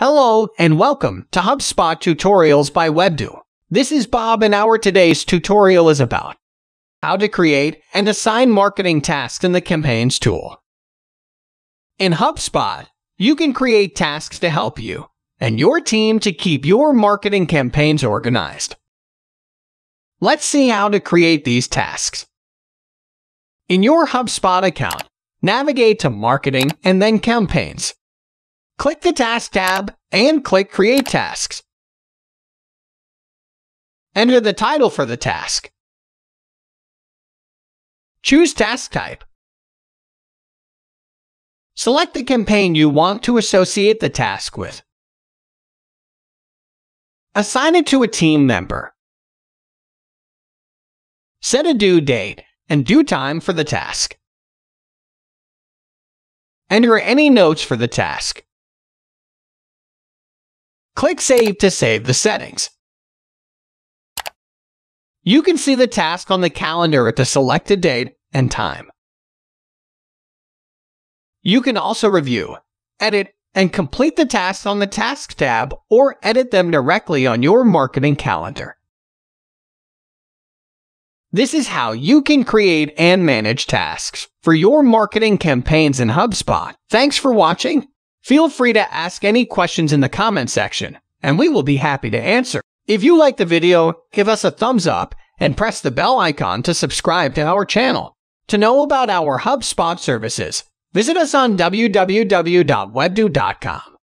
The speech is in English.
Hello and welcome to HubSpot Tutorials by webdew. This is Bob and our today's tutorial is about how to create and assign marketing tasks in the Campaigns tool. In HubSpot, you can create tasks to help you and your team to keep your marketing campaigns organized. Let's see how to create these tasks. In your HubSpot account, navigate to Marketing and then Campaigns. Click the Task tab and click Create Tasks. Enter the title for the task. Choose Task Type. Select the campaign you want to associate the task with. Assign it to a team member. Set a due date and due time for the task. Enter any notes for the task. Click Save to save the settings. You can see the task on the calendar at the selected date and time. You can also review, edit, and complete the tasks on the Tasks tab or edit them directly on your marketing calendar. This is how you can create and manage tasks for your marketing campaigns in HubSpot. Thanks for watching. Feel free to ask any questions in the comment section, and we will be happy to answer. If you like the video, give us a thumbs up and press the bell icon to subscribe to our channel. To know about our HubSpot services, visit us on www.webdew.com.